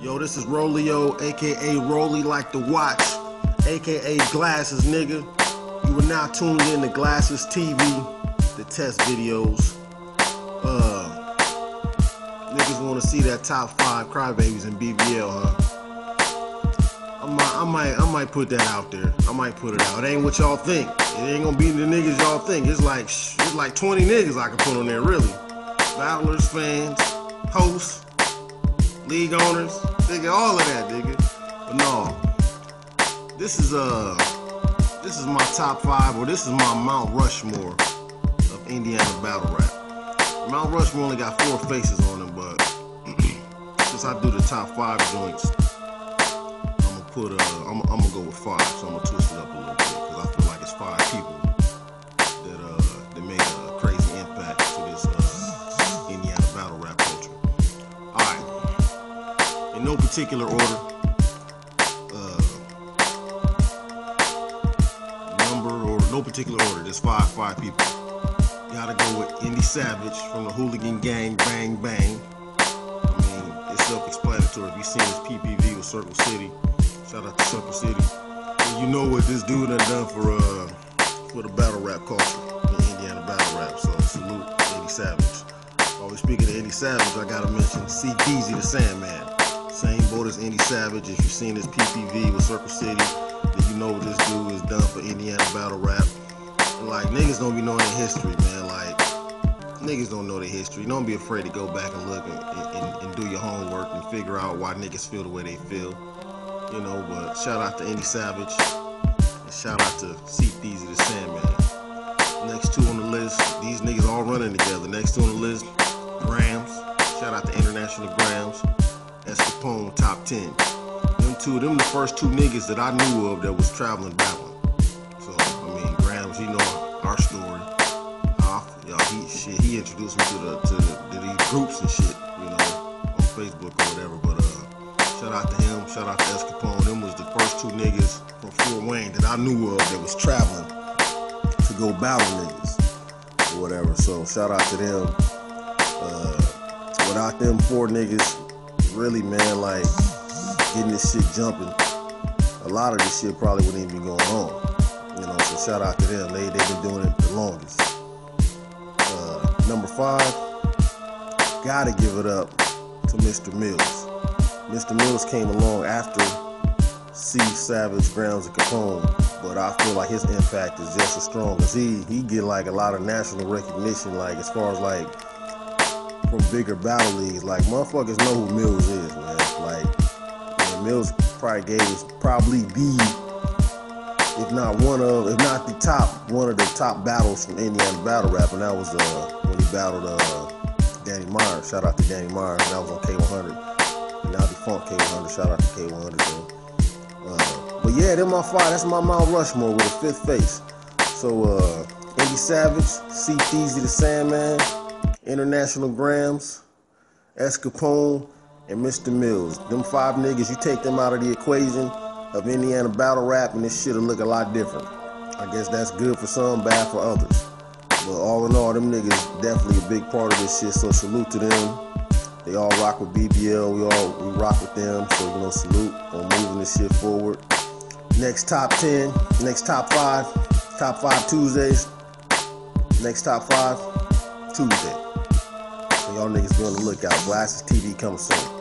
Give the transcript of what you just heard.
Yo, this is Roleo, aka Roley like the watch, aka Glasses, nigga. You are now tuned in to Glasses TV, the test videos. Uh, niggas want to see that top five crybabies in BBL, huh? I might, I might, I might put that out there. I might put it out. It ain't what y'all think. It ain't gonna be the niggas y'all think. It's like, it's like 20 niggas I can put on there, really. Battlers, fans, hosts, league owners, nigga, all of that, nigga. But no, this is uh, this is my top five, or this is my Mount Rushmore of Indiana battle rap. Mount Rushmore only got four faces on them, but since I do the top five joints, I'm gonna put uh, I'm, I'm gonna go with five, no particular order. Uh, number or no particular order. There's five five people. Gotta go with Indy Savage from the Hooligan Gang, Bang Bang. I mean, it's self-explanatory. If you've seen his PPV with Circle City, shout out to Circle City. And you know what this dude done done for uh for the battle rap culture, the Indiana battle rap. So salute Indy Savage. We speaking of Indy Savage, I gotta mention C. Deezy the Sandman. Same boat as Indy Savage. If you've seen his PPV with Circle City, then you know what this dude has done for Indiana battle rap. Like niggas don't be knowing their history, man. Like niggas don't know their history. Don't be afraid to go back and look and, and, and do your homework and figure out why niggas feel the way they feel. You know, but shout out to Indy Savage and shout out to C. Deezy the Sandman. Next two on the list, these niggas all running together. 10. Them two, them the first two niggas that I knew of that was traveling battling. So, I mean, Grams, you know our story. I- y'all, he, shit, he introduced me to the, to the, to these groups and shit, you know, on Facebook or whatever. But, uh, shout out to him, shout out to Escapone. Them was the first two niggas from Fort Wayne that I knew of that was traveling to go battle niggas or whatever. So shout out to them. Uh, without them four niggas, really man, like getting this shit jumping, a lot of this shit probably wouldn't even be going on. You know, so shout out to them. They they've been doing it the longest. Uh, number five, gotta give it up to Mr. Mills. Mr. Mills came along after C. Savage, Grounds, and Capone, but I feel like his impact is just as strong as he he get like a lot of national recognition, like as far as like from bigger battle leagues. Like motherfuckers know who Mills is, man. Like Mills probably gave us probably the if not one of, if not the top, one of the top battles from Indiana battle rap, and that was uh, when he battled uh, Danny Meyer. Shout out to Danny Meyer, and that was on K100. And now defunct K100. Shout out to K100. Uh, but yeah, them my five. That's my Mount Rushmore with a fifth face. So uh, Indy Savage, C. Deezy the Sandman, International Grams, Escapone, and Mr. Mills. Them five niggas, you take them out of the equation of Indiana battle rap, and this shit'll look a lot different. I guess that's good for some, bad for others. But all in all, them niggas definitely a big part of this shit. So salute to them. They all rock with BBL. We all we rock with them. So you know, salute on moving this shit forward. Next top ten, next top five, top five Tuesdays. Next top five Tuesday. So y'all niggas be on the lookout. Glasses TV coming soon.